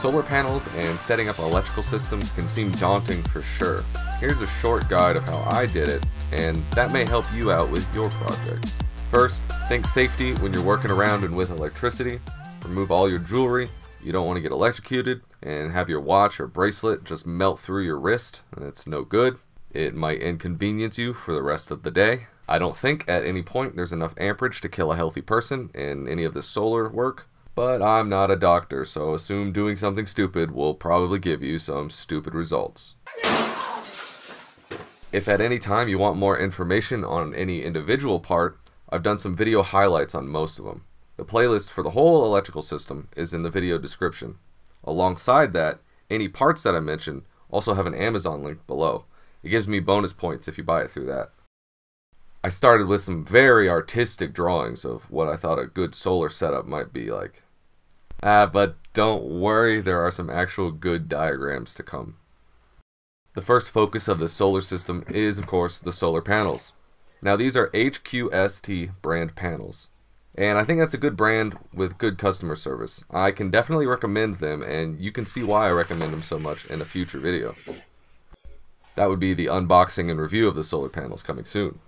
Solar panels and setting up electrical systems can seem daunting for sure. Here's a short guide of how I did it, and that may help you out with your projects. First, think safety when you're working around and with electricity. Remove all your jewelry. You don't want to get electrocuted and have your watch or bracelet just melt through your wrist. That's no good. It might inconvenience you for the rest of the day. I don't think at any point there's enough amperage to kill a healthy person in any of this solar work, but I'm not a doctor, so assume doing something stupid will probably give you some stupid results. If at any time you want more information on any individual part, I've done some video highlights on most of them. The playlist for the whole electrical system is in the video description. Alongside that, any parts that I mention also have an Amazon link below. It gives me bonus points if you buy it through that. I started with some very artistic drawings of what I thought a good solar setup might be like. Ah, but don't worry, there are some actual good diagrams to come. The first focus of the solar system is, of course, the solar panels. Now, these are HQST brand panels, and I think that's a good brand with good customer service. I can definitely recommend them, and you can see why I recommend them so much in a future video. That would be the unboxing and review of the solar panels coming soon.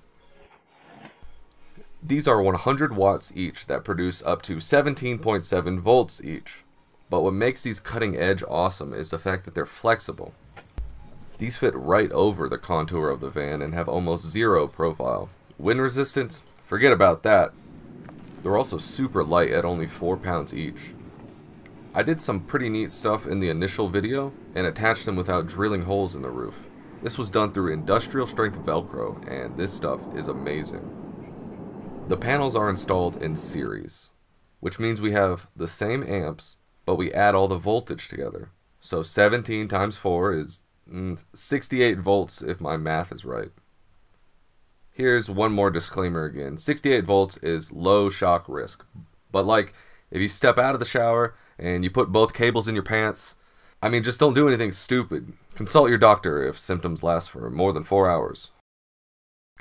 These are 100 watts each that produce up to 17.7 volts each. But what makes these cutting edge awesome is the fact that they're flexible. These fit right over the contour of the van and have almost zero profile. Wind resistance? Forget about that. They're also super light at only 4 pounds each. I did some pretty neat stuff in the initial video and attached them without drilling holes in the roof. This was done through industrial strength velcro and this stuff is amazing. The panels are installed in series, which means we have the same amps, but we add all the voltage together. So 17 times 4 is mm, 68 volts if my math is right. Here's one more disclaimer again. 68 volts is low shock risk. But like, if you step out of the shower and you put both cables in your pants, I mean, just don't do anything stupid. Consult your doctor if symptoms last for more than 4 hours.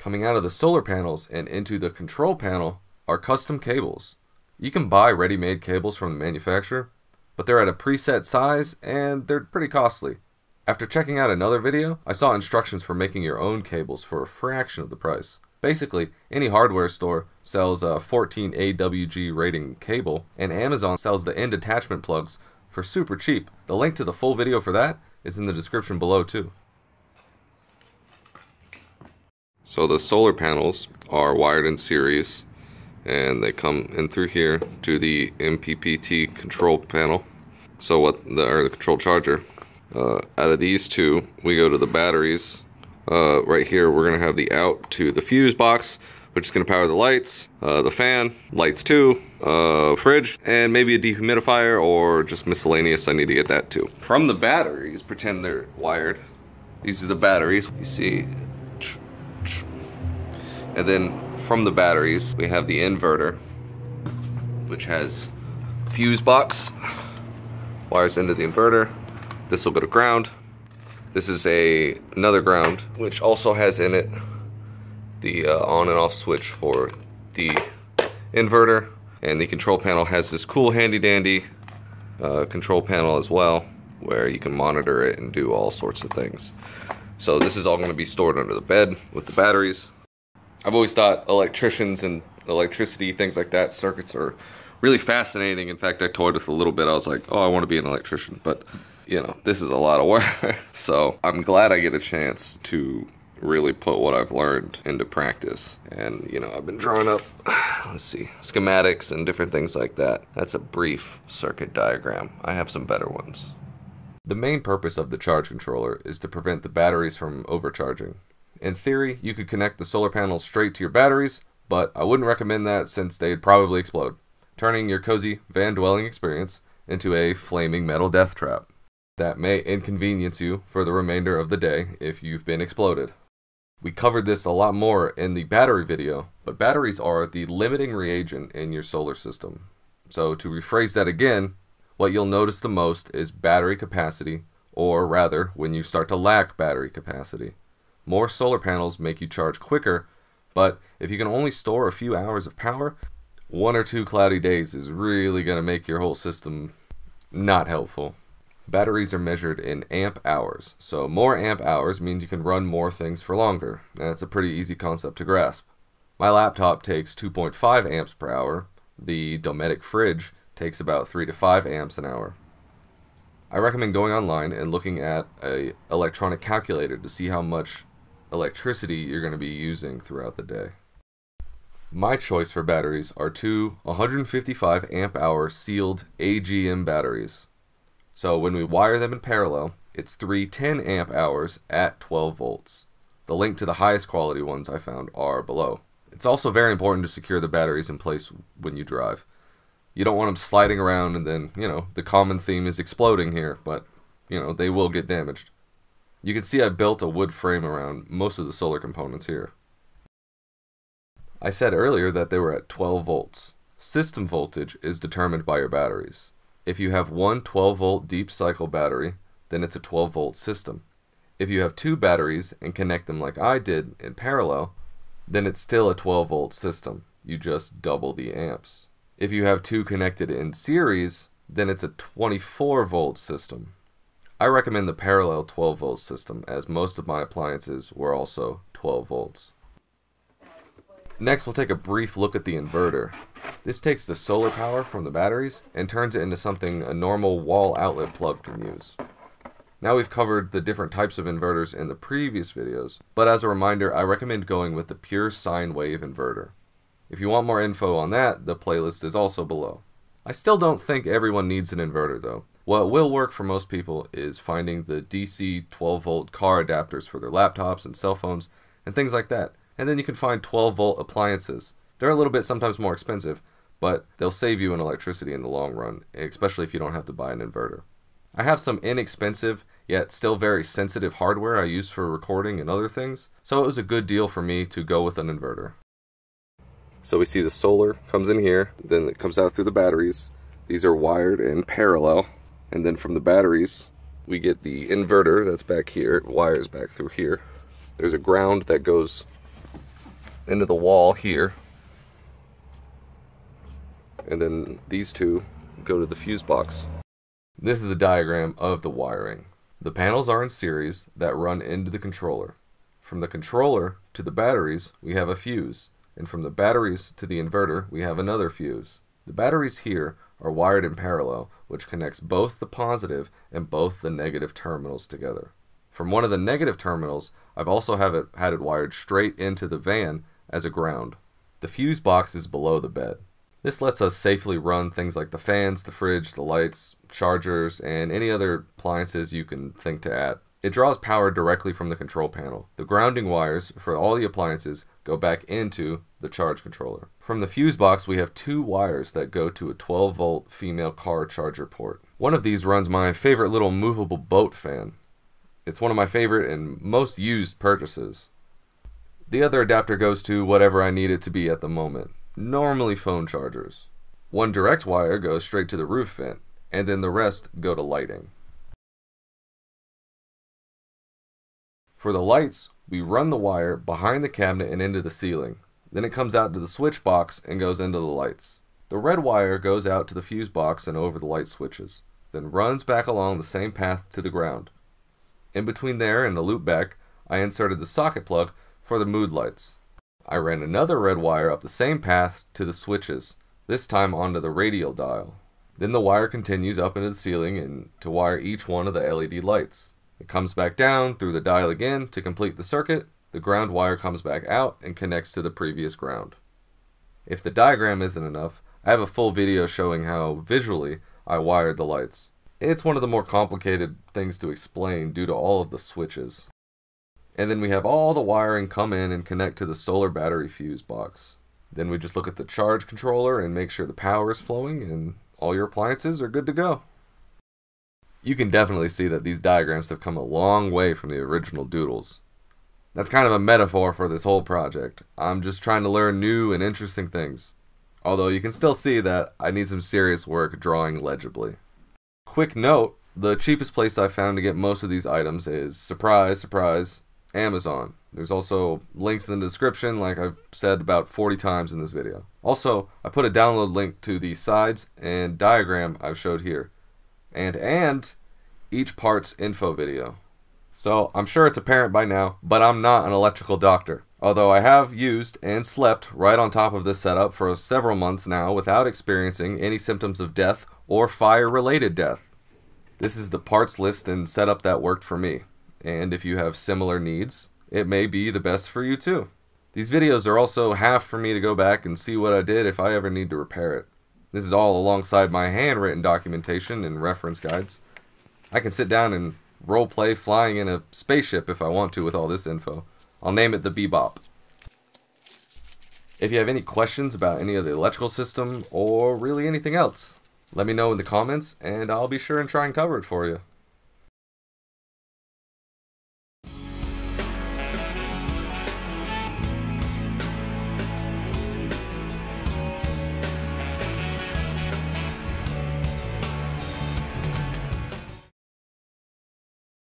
Coming out of the solar panels and into the control panel are custom cables. You can buy ready-made cables from the manufacturer, but they're at a preset size and they're pretty costly. After checking out another video, I saw instructions for making your own cables for a fraction of the price. Basically, any hardware store sells a 14 AWG rating cable, and Amazon sells the end attachment plugs for super cheap. The link to the full video for that is in the description below too. So the solar panels are wired in series and they come in through here to the MPPT control panel. So what the, or the control charger. Uh, out of these two, we go to the batteries. Uh, right here, we're gonna have the out to the fuse box, which is gonna power the lights, uh, the fan, lights too, uh, fridge, and maybe a dehumidifier or just miscellaneous. I need to get that too. From the batteries, pretend they're wired. These are the batteries. You see and then from the batteries, we have the inverter, which has fuse box, wires into the inverter. This will go to ground. This is a another ground, which also has in it the uh, on and off switch for the inverter. And the control panel has this cool handy dandy uh, control panel as well, where you can monitor it and do all sorts of things. So this is all going to be stored under the bed with the batteries. I've always thought electricians and electricity, things like that, circuits are really fascinating. In fact, I toyed with a little bit. I was like, oh, I want to be an electrician. But, you know, this is a lot of work. so I'm glad I get a chance to really put what I've learned into practice. And, you know, I've been drawing up, let's see, schematics and different things like that. That's a brief circuit diagram. I have some better ones. The main purpose of the charge controller is to prevent the batteries from overcharging. In theory, you could connect the solar panels straight to your batteries, but I wouldn't recommend that since they'd probably explode, turning your cozy van dwelling experience into a flaming metal death trap. That may inconvenience you for the remainder of the day if you've been exploded. We covered this a lot more in the battery video, but batteries are the limiting reagent in your solar system. So to rephrase that again, what you'll notice the most is battery capacity, or rather, when you start to lack battery capacity. More solar panels make you charge quicker, but if you can only store a few hours of power, one or two cloudy days is really going to make your whole system not helpful. Batteries are measured in amp hours, so more amp hours means you can run more things for longer. And that's a pretty easy concept to grasp. My laptop takes 2.5 amps per hour. The Dometic fridge takes about 3 to 5 amps an hour. I recommend going online and looking at a electronic calculator to see how much electricity you're going to be using throughout the day. My choice for batteries are two 155 amp hour sealed AGM batteries. So when we wire them in parallel, it's three 10 amp hours at 12 volts. The link to the highest quality ones I found are below. It's also very important to secure the batteries in place when you drive. You don't want them sliding around and then, you know, the common theme is exploding here, but, you know, they will get damaged. You can see I built a wood frame around most of the solar components here. I said earlier that they were at 12 volts. System voltage is determined by your batteries. If you have one 12 volt deep cycle battery, then it's a 12 volt system. If you have two batteries and connect them like I did in parallel, then it's still a 12 volt system. You just double the amps. If you have two connected in series, then it's a 24 volt system. I recommend the parallel 12 volt system as most of my appliances were also 12 volts. Next, we'll take a brief look at the inverter. This takes the solar power from the batteries and turns it into something a normal wall outlet plug can use. Now we've covered the different types of inverters in the previous videos, but as a reminder, I recommend going with the pure sine wave inverter. If you want more info on that, the playlist is also below. I still don't think everyone needs an inverter though. What will work for most people is finding the DC 12 volt car adapters for their laptops and cell phones and things like that and then you can find 12 volt appliances. They're a little bit sometimes more expensive, but they'll save you in electricity in the long run, especially if you don't have to buy an inverter. I have some inexpensive, yet still very sensitive hardware I use for recording and other things, so it was a good deal for me to go with an inverter. So we see the solar comes in here, then it comes out through the batteries. These are wired in parallel, and then from the batteries, we get the inverter that's back here, wires back through here. There's a ground that goes into the wall here. And then these two go to the fuse box. This is a diagram of the wiring. The panels are in series that run into the controller. From the controller to the batteries, we have a fuse, and from the batteries to the inverter, we have another fuse. The batteries here are wired in parallel, which connects both the positive and both the negative terminals together. From one of the negative terminals, I've also have it, had it wired straight into the van as a ground. The fuse box is below the bed. This lets us safely run things like the fans, the fridge, the lights, chargers, and any other appliances you can think to add. It draws power directly from the control panel. The grounding wires for all the appliances go back into the charge controller. From the fuse box, we have two wires that go to a 12 volt female car charger port. One of these runs my favorite little movable boat fan. It's one of my favorite and most used purchases. The other adapter goes to whatever I need it to be at the moment, normally phone chargers. One direct wire goes straight to the roof vent, and then the rest go to lighting. For the lights, we run the wire behind the cabinet and into the ceiling. Then it comes out to the switch box and goes into the lights. The red wire goes out to the fuse box and over the light switches, then runs back along the same path to the ground. In between there and the loop back, I inserted the socket plug for the mood lights. I ran another red wire up the same path to the switches, this time onto the radial dial. Then the wire continues up into the ceiling and to wire each one of the LED lights. It comes back down through the dial again to complete the circuit. The ground wire comes back out and connects to the previous ground. If the diagram isn't enough, I have a full video showing how visually I wired the lights. It's one of the more complicated things to explain due to all of the switches. And then we have all the wiring come in and connect to the solar battery fuse box. Then we just look at the charge controller and make sure the power is flowing and all your appliances are good to go. You can definitely see that these diagrams have come a long way from the original doodles. That's kind of a metaphor for this whole project. I'm just trying to learn new and interesting things. Although you can still see that I need some serious work drawing legibly. Quick note, the cheapest place I found to get most of these items is, surprise, surprise, Amazon. There's also links in the description, like I've said about 40 times in this video. Also, I put a download link to the sides and diagram I've showed here. And, and, each part's info video. So I'm sure it's apparent by now, but I'm not an electrical doctor. Although I have used and slept right on top of this setup for several months now without experiencing any symptoms of death or fire related death. This is the parts list and setup that worked for me. And if you have similar needs, it may be the best for you too. These videos are also half for me to go back and see what I did if I ever need to repair it. This is all alongside my handwritten documentation and reference guides. I can sit down and roleplay flying in a spaceship if I want to with all this info. I'll name it the Bebop. If you have any questions about any of the electrical system or really anything else, let me know in the comments and I'll be sure and try and cover it for you.